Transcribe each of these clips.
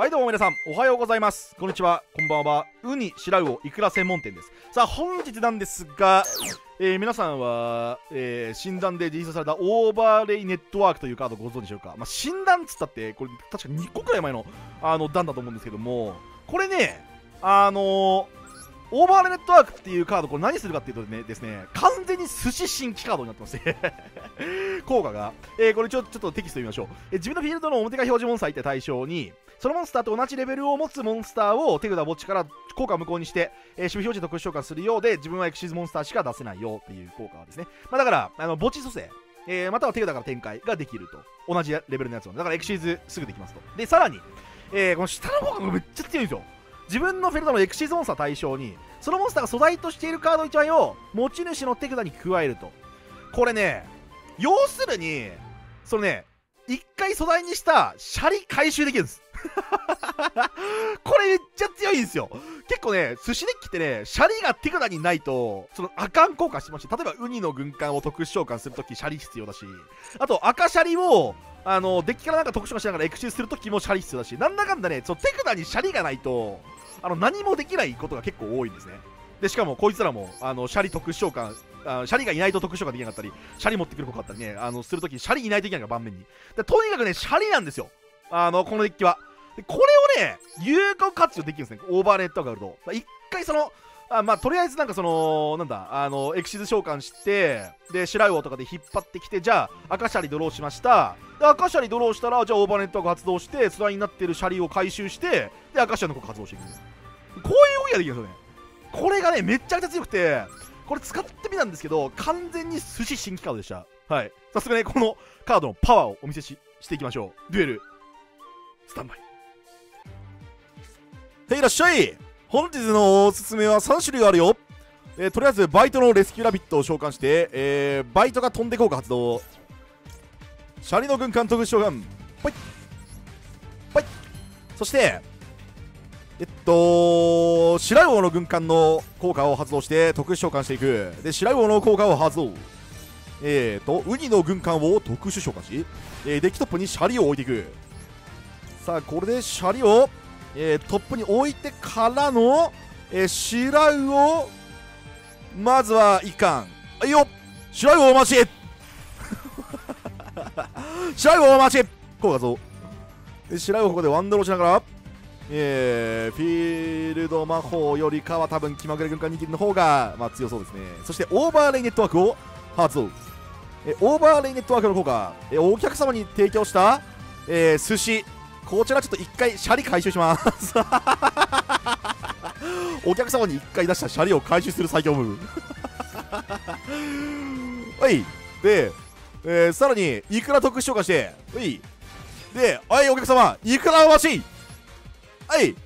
はいどうも皆さんおはようございます。こんにちは。こんばんは。ウニ白魚いくら専門店です。さあ本日なんですが、えー皆さんは、えー診断で実装されたオーバーレイネットワークというカードご存知でしょうか、まあ、診断っつったってこれ確か2個くらい前のあの段だと思うんですけどもこれねあのーオーバーレイネットワークっていうカードこれ何するかっていうとねですね完全に寿司新規カードになってますね 効果が、えーこれちょちょっとテキスト見ましょう、えー自分のフィールドの表側表示モンスターって対象にそのモンスターと同じレベルを持つモンスターを手札墓地から効果無効にして、えー守備表示特殊召喚するようで自分はエクシーズモンスターしか出せないよっていう効果ですね、まあ、だからあの墓地蘇生えーまたは手札から展開ができると同じレベルのやつをだからエクシーズすぐできますと。でさらに、えーこの下の方がめっちゃ強いんですよ。自分のフィールドのエクシーズモンスター対象にそのモンスターが素材としているカード1枚を持ち主の手札に加えると。これね要するにそのね一回素材にしたシャリ回収できるんです。これめっちゃ強いんですよ。結構ね寿司デッキってねシャリが手札にないとそのあかん効果してまして例えばウニの軍艦を特殊召喚するときシャリ必要だしあと赤シャリをあのデッキからなんか特殊召喚しながらエクシーするときもシャリ必要だしなんだかんだねその手札にシャリがないとあの何もできないことが結構多いんですね。でしかもこいつらもあのシャリ特殊召喚あシャリがいないと特殊召喚できなかったりシャリ持ってくる子かったりねあのするときシャリいないといけないから盤面に。でとにかくねシャリなんですよ。あのこのデッキは。でこれをね有効活用できるんですね。オーバーネットがあると。まあ一回そのあまあとりあえずなんかそのなんだあのエクシズ召喚してでシラウオとかで引っ張ってきてじゃあ赤シャリドローしました。で赤シャリドローしたらじゃあオーバーネットワーク発動して素材になってるシャリを回収してで赤シャリの効果発動していく。こういう動きができるんですよね。これがねめちゃくちゃ強くてこれ使ってみたんですけど完全に寿司新規カードでした。はい。早速ねこのカードのパワーをお見せししていきましょう。デュエル。スタンバイ。はいらっしゃい。本日のおすすめは3種類あるよ。えーとりあえずバイトのレスキューラビットを召喚して、えーバイトが飛んで効果発動シャリの軍艦特殊召喚ほいほいそしてえっと白魚の軍艦の効果を発動して特殊召喚していく。で白魚の効果を発動。えーとウニの軍艦を特殊召喚し、えーデッキトップにシャリを置いていく。さあこれでシャリを、えートップに置いてからの、えー、シラウをまずは一貫はいよシラウお待ちシラウお待ち効果増でシラウをここでワンドローしながらえー、フィールド魔法よりかは多分気まぐれ軍艦握りの方が、まあ、強そうですね。そしてオーバーレイネットワークを発動えオーバーレイネットワークの効果えお客様に提供した、えー寿司。こちらちょっと一回シャリ回収します。お客様に一回出したシャリを回収する最強ムーブはい。で、えーさらにいくら特殊召喚して。はい。ではいお客様。いくらお待ち。はい。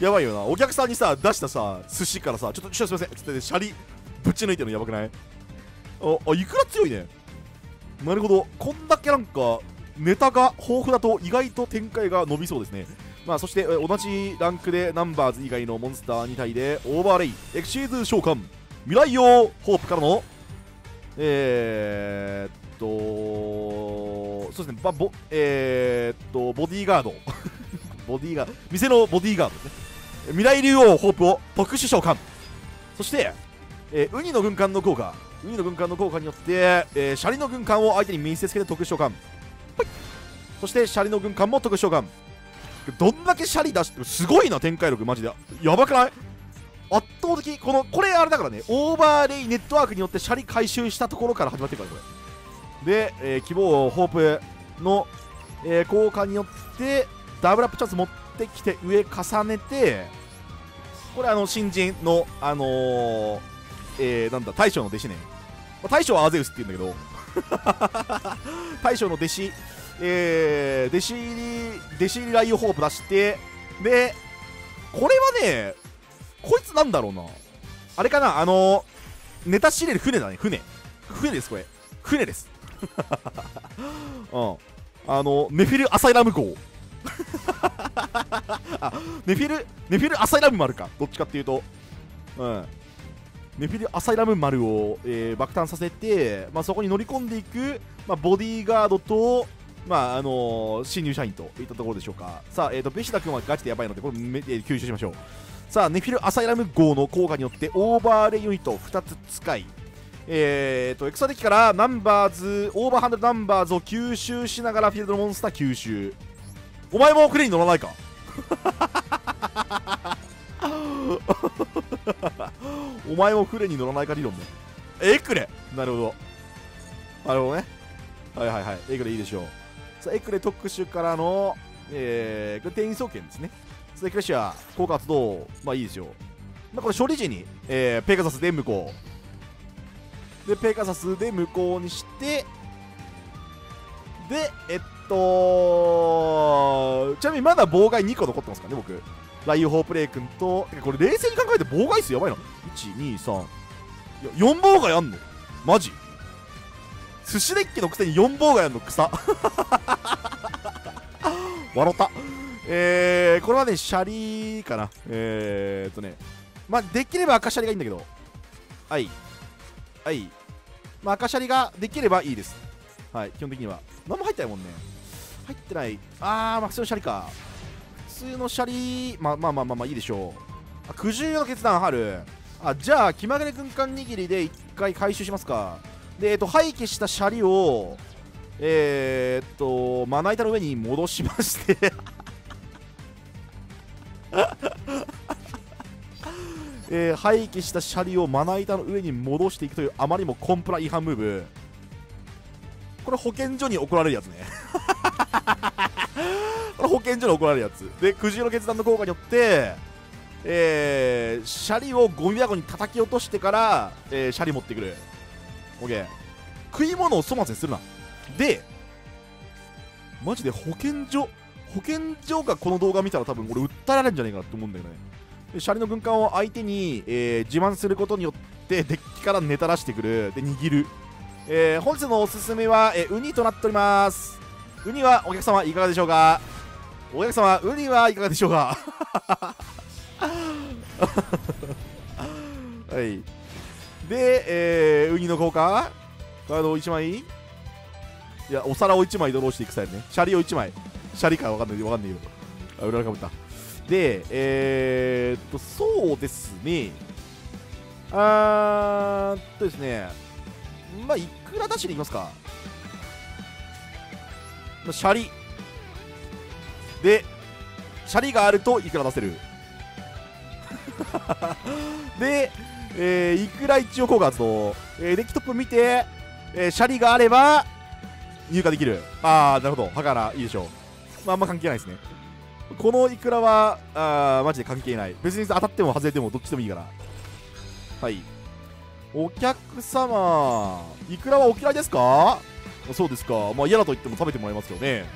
やばいよな。お客さんにさ出したさ寿司からさちょっとちょっとすいません。つってシャリぶち抜いてるのやばくない？ああいくら強いね。なるほど。こんだけなんかネタが豊富だと意外と展開が伸びそうですね。まあそして同じランクでナンバーズ以外のモンスター2体でオーバーレイエクシーズ召喚未来用ホープからのえー、っとそうですね。ばぼえー、っとボディーガード。ボディーガード。店のボディーガードですね。未来竜王ホープを特殊召喚。そして、えーウニの軍艦の効果。ウニの軍艦の効果によって、えーシャリの軍艦を相手に民生つけて特殊召喚。そしてシャリの軍艦も特殊召喚。どんだけシャリ出してすごいな展開力マジで。やばくない？圧倒的このこれあれだからねオーバーレイネットワークによってシャリ回収したところから始まってるからこれ。で、えー希望ホープの、えー効果によってダブルアップチャンス持ってきて上重ねてこれあの新人のあのーえーなんだ大将の弟子ね、あ大将はアゼウスって言うんだけど。大将の弟子。えー、弟子入り弟子入りライオホープ出して。でこれはねこいつなんだろうな。あれかなあのネタ仕入れる船だね。船。船ですこれ。船です。うん。あのネフィルアサイラム号。あネフィルネフィルアサイラム丸か。どっちかっていうと。うん。ネフィルアサイラム丸を、えー爆誕させて、まあ、そこに乗り込んでいく、まあ、ボディーガードと、まああのー新入社員といったところでしょうか。さあ、えー、とベシダ君はガチでやばいのでこれめ、えー吸収しましょう。さあネフィル・アサイラム号の効果によってオーバーレイユニットを2つ使いえー、とエクサデッキからナンバーズオーバーハンドルナンバーズを吸収しながらフィールドのモンスター吸収。お前もクレに乗らないか？お前も船に乗らないか理論ね。エクレ。なるほど。なるほどね。はいはいはい。エクレいいでしょう。さあエクレ特殊からのえー、これ転移送権ですね。さあエクレシア効果発動まあいいですよ。まあこれ処理時に、えー、ペガサスで無効。でペガサスで無効にしてでえっとちなみにまだ妨害2個残ってますからね僕。ライオホープレイ君とこれ冷静に考えて妨害数やばいな123いや4妨害あんの？マジ？寿司デッキのくせに4妨害あんの草。笑った。えー、これはねシャリかな。えー、っとね。まあできれば赤シャリがいいんだけど。はい。はい。まあ赤シャリができればいいです。はい基本的には。何も入ってないもんね。入ってない。あーまあ普通のシャリか。普通のシャリまあまあまあまあまあいいでしょう。苦渋の決断あるあじゃあ気まぐれ軍艦握りで1回回収しますか。でえっと廃棄したシャリをえー、っとまな板の上に戻しまして。えー廃棄したシャリをまな板の上に戻していくというあまりもコンプラ違反ムーブ。これ保健所に怒られるやつね。これ保健所に怒られるやつ。で苦渋の決断の効果によってえー、シャリをゴミ箱に叩き落としてから、えーシャリ持ってくる。OK 食い物を粗末にするな。でマジで保健所保健所がこの動画見たら多分俺訴えられるんじゃないかなと思うんだよね。シャリの軍艦を相手に、えー自慢することによってデッキからネタ出してくる。で握る、えー本日のおすすめは、えーウニとなっております。ウニはお客様いかがでしょうか？お客様ウニはいかがでしょうか？はい。で、えーウニの効果カードを1枚？いやお皿を1枚ドローしていくスタイルね。シャリを1枚。シャリかわかんない。わかんないよあ裏かぶった。でえー、っとそうですね。あーっとですね。まあいくら出しにいきますか。シャリ。でシャリがあるといくら出せる。で、えーいくら一応効果発動、えーデッキトップ見て、えーシャリがあれば入荷できる。ああなるほど。だからいいでしょう。まああんま関係ないですね。このいくらはあマジで関係ない。別に当たっても外れてもどっちでもいいから。はい。お客様いくらはお嫌いですか？そうですか。まあ嫌だと言っても食べてもらいますよね。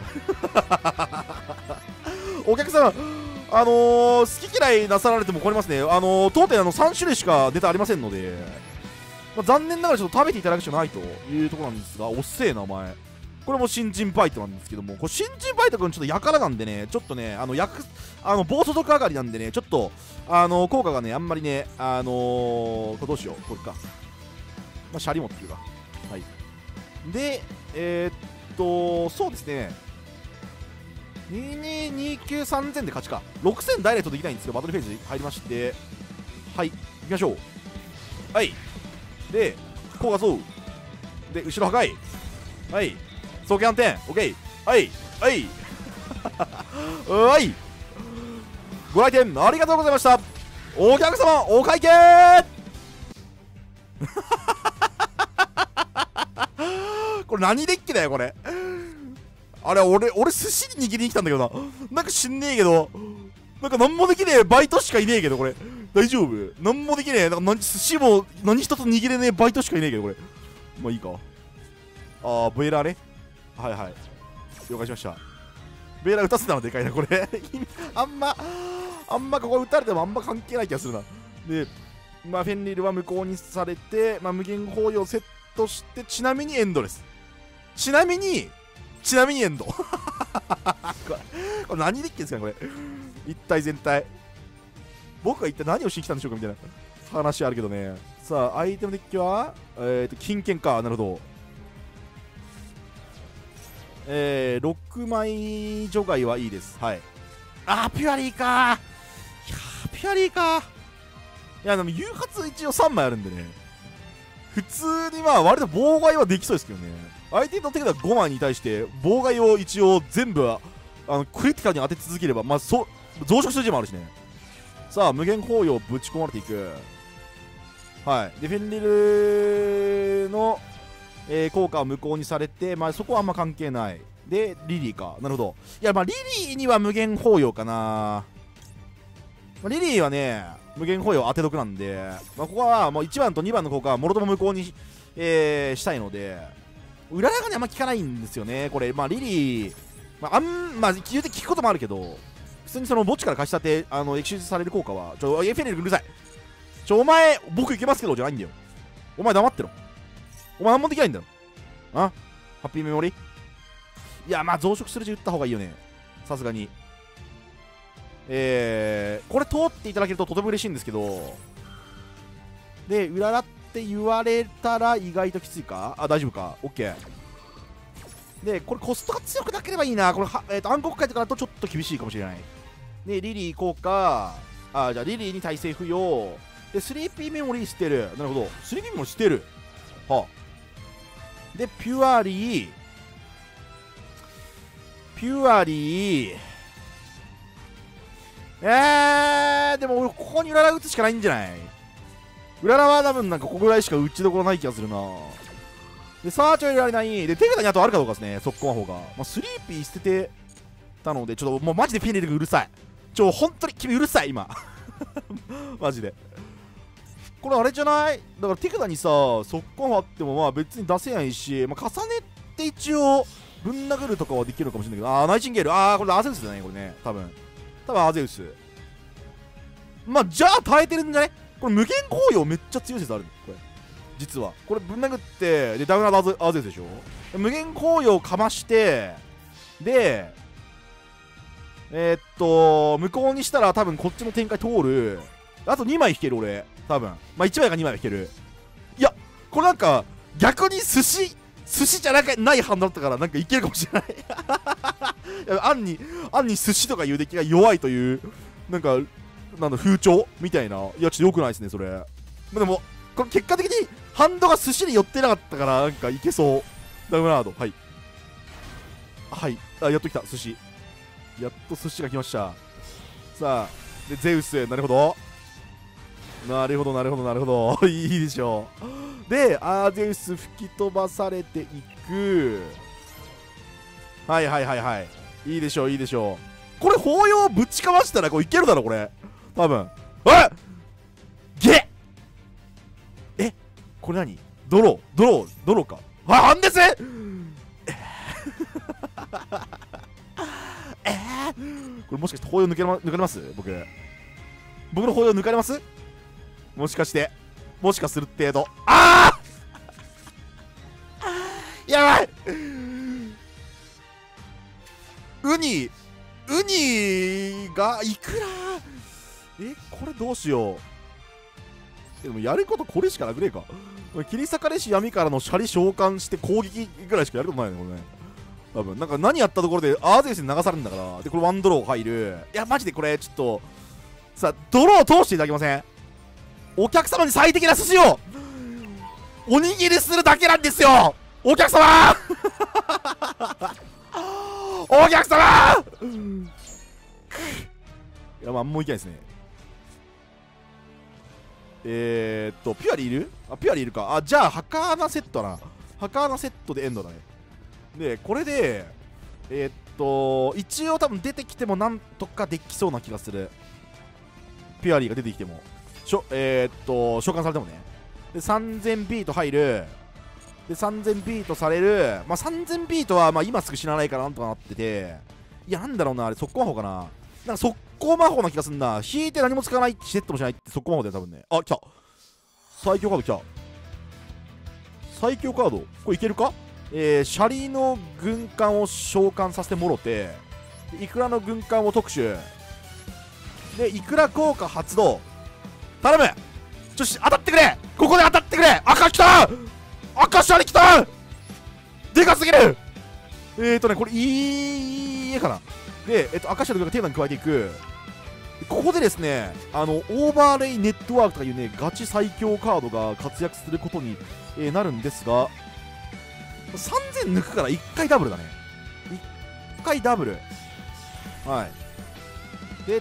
お客さんあのー、好き嫌いなさられても困りますね。あのー、当店あの3種類しかネタありませんので、まあ、残念ながらちょっと食べていただくしかないというところなんですがおっせえなお前。これも新人バイトなんですけどもこれ新人バイト君ちょっとやからなんでねちょっとねあの役あの暴走族上がりなんでねちょっとあの効果がねあんまりねあのー、これどうしよう。これか。まあシャリ持っていうか。はい。でえー、っとそうですね。22293000で勝ちか。6000ダイレクトできないんですけどバトルフェーズ入りまして。はい行きましょう。はい。で効果そう。で後ろ破壊。はい。早期反転 OK はい。はい。はい。ご来店ありがとうございました。お客様お会計。これ何デッキだよこれ。あれ俺俺寿司に握りに来たんだけどな。なんか知んねえけど。なんか何もできねえ。バイトしかいねえけどこれ。大丈夫？何もできねえ。なんか寿司も何一つ握れねえ。バイトしかいねえけどこれ。まあいいか。あーベーラーね。はいはい。了解しました。ベーラー打たせたのでかいなこれ。あんまあんまここ打たれてもあんま関係ない気がするな。でまあフェンリルは無効にされて、まあ、無限包囲をセットしてちなみにエンドレス。ちなみにちなみにエンド。これこれ何デッキですかねこれ。一体全体。僕が一体何をしに来たんでしょうかみたいな。話あるけどね。さあアイテムデッキはえっ、と金券か。なるほど。えー、6枚除外はいいです。はい。あーピュアリーかいやピュアリーかいやでも誘発一応3枚あるんでね。普通にまあ割と妨害はできそうですけどね。相手の手札5枚に対して妨害を一応全部あのクリティカルに当て続ければまあそ増殖する字もあるしね。さあ無限包容ぶち込まれていく。はい。でフェンリルの、えー効果は無効にされて、まあ、そこはあんま関係ない。でリリーか。なるほど。いやまあリリーには無限包容かな、まあリリーはね無限包容当て得なんで、まあ、ここはもう1番と2番の効果はもろとも無効に、えーしたいので裏がねあんま効かないんですよねこれまあリリーまあ、あんまあ、言うて聞くこともあるけど、普通にその墓地から貸し立て、あの、エキシューされる効果は、ちょ、エフェネルうるさい。ちょ、お前、僕いけますけど、じゃないんだよ。お前黙ってろ。お前何もできないんだよ。あ？ハッピーメモリいや、まあ、増殖する字打った方がいいよね。さすがに。えー、これ通っていただけるととても嬉しいんですけど、で、うららっって言われたら意外ときついか？あ、大丈夫か ?OK。で、これコストが強くなければいいな。これは、えー、と暗黒界とかだとちょっと厳しいかもしれない。で、リリー効果。あ、じゃあリリーに耐性付与。で、スリーピーメモリー捨てる。なるほど。スリーピーメモリー捨てる。はあ。で、ピュアリー。ピュアリー。えー、でも俺ここにうらら打つしかないんじゃない？うららは多分なんかここぐらいしか打ちどころない気がするなで、サーチを入れられない。で、手札にあとあるかどうかですね、速攻魔法が。まあ、スリーピー捨ててたので、ちょっともうマジでフィネルがうるさい。ちょ、本当に君うるさい、今。マジで。これあれじゃない？だから手札にさ、速攻あってもまあ別に出せないし、まあ、重ねて一応、ぶん殴るとかはできるかもしれないけど、あー、ナイチンゲール。あー、これアゼウスだね、これね。多分。多分アゼウス。まあ、じゃあ耐えてるんじゃね？これ無限紅葉めっちゃ強い説あるこれ。実は。これぶん殴ってでダウナーアゼアゼウスでしょ？無限紅葉かましてでえーっと向こうにしたら多分こっちの展開通る。あと2枚引ける俺。多分。まあ1枚か2枚引ける。いやこれなんか逆に寿司寿司じゃなかない判断だったからなんかいけるかもしれない。いや案に案に寿司とかいうデッキが弱いというなんかなんだ風潮？みたいな。いやちょっと良くないですねそれ。まあでもこれ結果的にハンドが寿司に寄ってなかったからなんかいけそう。ダウナードはい。はい。あやっと来た。寿司。やっと寿司が来ました。さあでゼウスなるほど。なるほどなるほどなるほど。いいでしょう。でアーゼウス吹き飛ばされていく。はいはいはいはい。いいでしょういいでしょう。これ法要ぶちかましたらこれいけるだろこれ。多分。えゲ！え？これ何？ドロー？ドロー？ドローか？あハンデスえー、これもしかして法要抜け,、抜かれます？僕。僕の法要抜かれます？もしかして。もしかする程度。ああやばい！ウニウニがいくら？えこれどうしよう。でもやることこれしかなくねえか。これ切り裂かれし闇からのシャリ召喚して攻撃ぐらいしかやることないねこれね。多分。なんか何やったところでアーゼウスに流されるんだから。でこれワンドロー入る。いやマジでこれちょっとさあドロー通していただけません？お客様に最適な寿司をおにぎりするだけなんですよ！お客様! お客様!いやまあもういけないですね。えー、っとピュアリいる？あピュアリいるか。あじゃあハカーナセットだな。ハカーナセットでエンドだね。でこれでえーっと一応多分出てきてもなんとかできそうな気がする。ピュアリーが出てきても。しょえーっと召喚されてもね。で3000ビート入る。で3000ビートされる。まあ3000ビートはまあ今すぐ死なないからなんとかなってて。いやなんだろうなあれ速攻魔法かな。なんか速攻魔法な気がすんな。引いて何も使わないセットもしないって速攻魔法だよ多分ね。あ来た。最強カード来た。最強カード。これいけるか？えー、シャリの軍艦を召喚させてもろてイクラの軍艦を特殊。でイクラ効果発動。頼む！ちょし当たってくれ！ここで当たってくれ！赤来た！赤シャリ来た！でかすぎる！え、ー、とねこれいい絵かな。で、えっ、と、明石のがテーマに加えていく。ここでですねあのオーバーレイネットワークとかいうねガチ最強カードが活躍することに、えー、なるんですが3000抜くから1回ダブルだね。1回ダブル。はい。で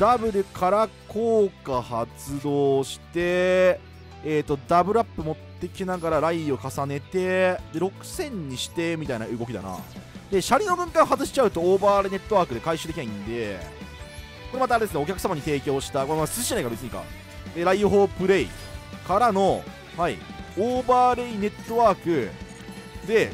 ダブルから効果発動してえーと、ダブルアップ持ってきながらラインを重ねてで6000にしてみたいな動きだな。でシャリの軍艦外しちゃうとオーバーレネットワークで回収できないんでこれまたあれですねお客様に提供したこれ寿司じゃないか別にか。でライオホープレイからのはいオーバーレイネットワークで、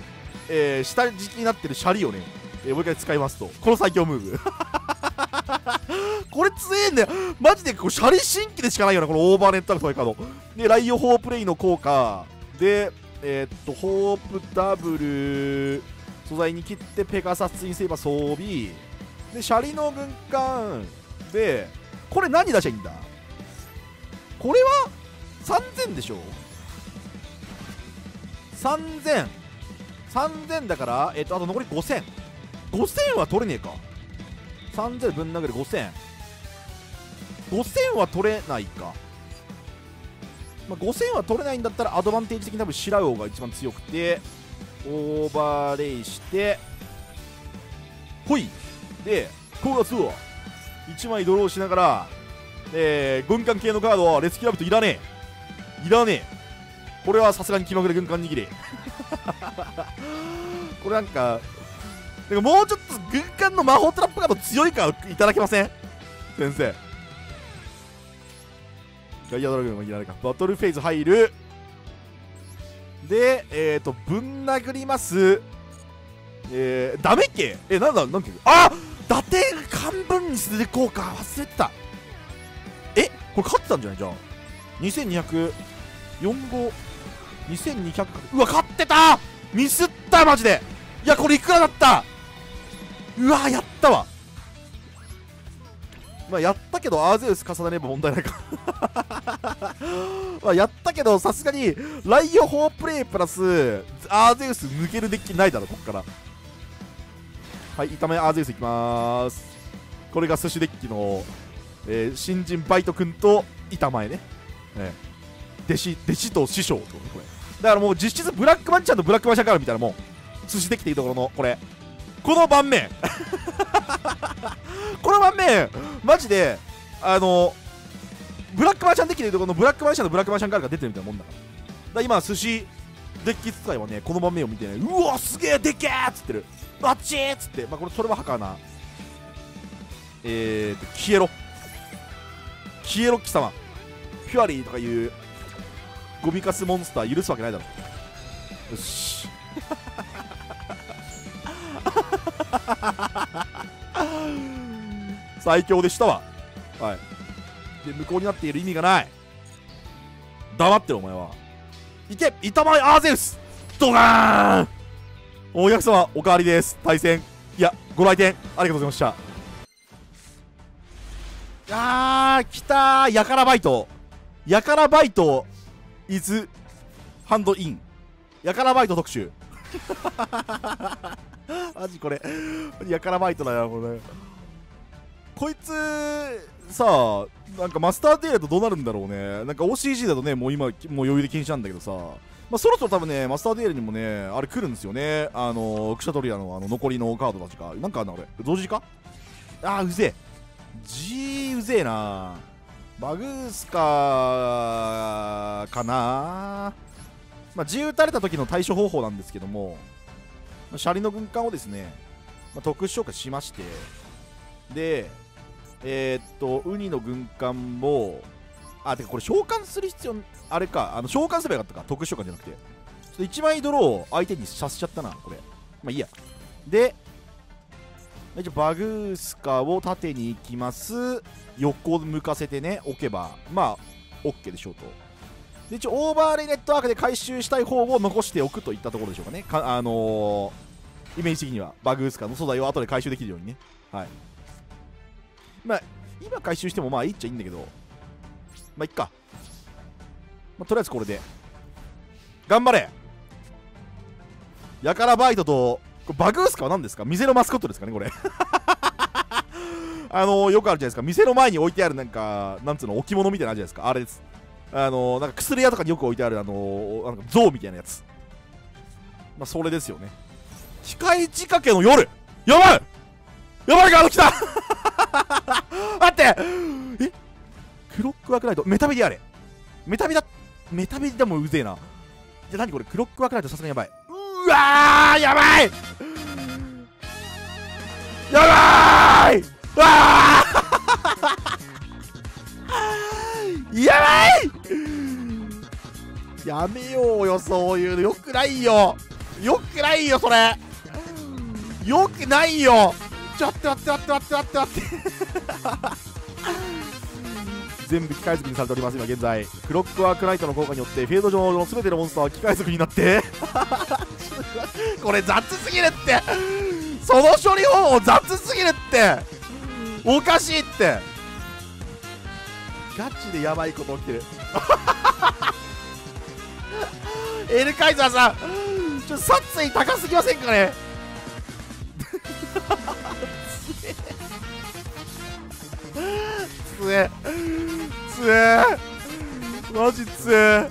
えー、下敷きになってるシャリをね、えー、もう一回使いますと。この最強ムーブ。これ強えんだよ。マジでこうシャリ新規でしかないよなこのオーバーネットワークとかカードでライオホープレイの効果でえー、っとホープダブル素材に切ってペガサスツインセーバー装備。でシャリの軍艦でこれ何出しゃいいんだ？これは3000でしょ。3000 3000だからえっとあと残り5000 5000は取れねえか。3000ぶん殴る5000 5000は取れないか、まあ、5000は取れないんだったらアドバンテージ的に多分シラウオが一番強くてオーバーレイしてほい。で高圧を1枚ドローしながらえー、軍艦系のカードはレスキュラブといらねえ。いらねえ。これはさすがに気まぐれ軍艦握り。これなんかなんかもうちょっと軍艦の魔法トラップカード強いかいただけません？先生。ガイアドラグンもいらないかバトルフェーズ入る。でえっ、ー、とぶん殴ります。えー、ダメっけ？えなんだなんてあ打点漢文にする効果忘れてた。えこれ勝ってたんじゃない？じゃあ。2200 45 2200うわ勝ってた！ミスったマジで。いやこれいくらだった？うわやったわ。まあやったけどアーゼウス重ねれば問題ないか。まあやったけどさすがにライオホープレイプラスアーゼウス抜けるデッキないだろこっから。はい炒めアーゼウスいきまーす。これが寿司デッキの、えー、新人バイト君と板前ね、え、弟子弟子と師匠ってことこれ。だからもう実質ブラックマンちゃんとブラックマンシャカールみたいなもん。寿司できていいところのこれ。この盤面。この盤面マジであのブラックマーシャンデッキでいうとこのブラックマーシャンのブラックマーシャンカールが出てるみたいなもんだから。だ今寿司デッキ使いはねこの盤面を見てねうわすげえでけえっつってる。バッチーっつって。まあこれそれはハカーな。えーと消えろ。消えろ貴様。フュアリーとかいうゴミカスモンスター許すわけないだろ。よし。最強でしたわ。はい。で無効になっている意味がない。黙ってるお前は。いけ板前アーゼウスドガーン。お客様おかわりです。対戦。いやご来店ありがとうございました。あー来たー。やからバイト。やからバイトイズハンドインやからバイト特集。マジこれやからバイトだよこれこいつさあなんかマスターデーだとどうなるんだろうねなんか OCG だとねもう今もう余裕で禁止なんだけどさまあ、そろそろ多分ね、マスターデールにもね、あれ来るんですよね。あのー、クシャトリアのあの残りのカードたちが。なんかあんな、俺。同時か？あー、うぜえ。G うぜえなバグースカーかなまあ、G 打たれた時の対処方法なんですけども、まあ、シャリの軍艦をですね、まあ、特殊召喚しましてでえー、っとウニの軍艦もあてかこれ召喚する必要あれかあの召喚すればよかったか特殊召喚じゃなくて。ちょっと1枚ドローを相手にさせちゃったなこれ。まあいいや。で一応バグースカを縦に行きます。横を向かせてね置けばまあ OK でしょうと。一応オーバーレイネットワークで回収したい方を残しておくといったところでしょうかね。かあのー、イメージ的にはバグースカの素材を後で回収できるようにね。はい。まあ今回収してもまあいいっちゃいいんだけどまあいっか、まあ、とりあえずこれで。頑張れ。やからバイトとバグースかは何ですか？店のマスコットですかねこれ。あのーよくあるじゃないですか。店の前に置いてあるなんかなんつうの置物みたいなのあるじゃないですか。あれです。あのなんか薬屋とかによく置いてあるあのなんか像みたいなやつ。まあそれですよね。機械仕掛けの夜。やばい。やばいカード来た。待って。え？クロックワークナイトメタビであれ。メタビだメタビでもうぜえな。じゃあ何これ？クロックワークナイトさすがにやばい。うわーやばい。やばい。うわー。やばい。やめようよそういうの。よくないよ。よくないよそれ。よくないよ。ちょっと待って待って待って待って待って 全部機械族にされております今現在。クロックワークライトの効果によってフェード上の全てのモンスターは機械族になって。これ雑すぎるって。その処理方法雑すぎるって。おかしいって。ガチでやばいこと起きてる エルカイザーさん。ちょっと殺意高すぎませんかね？つえ。つえ。マジつえ。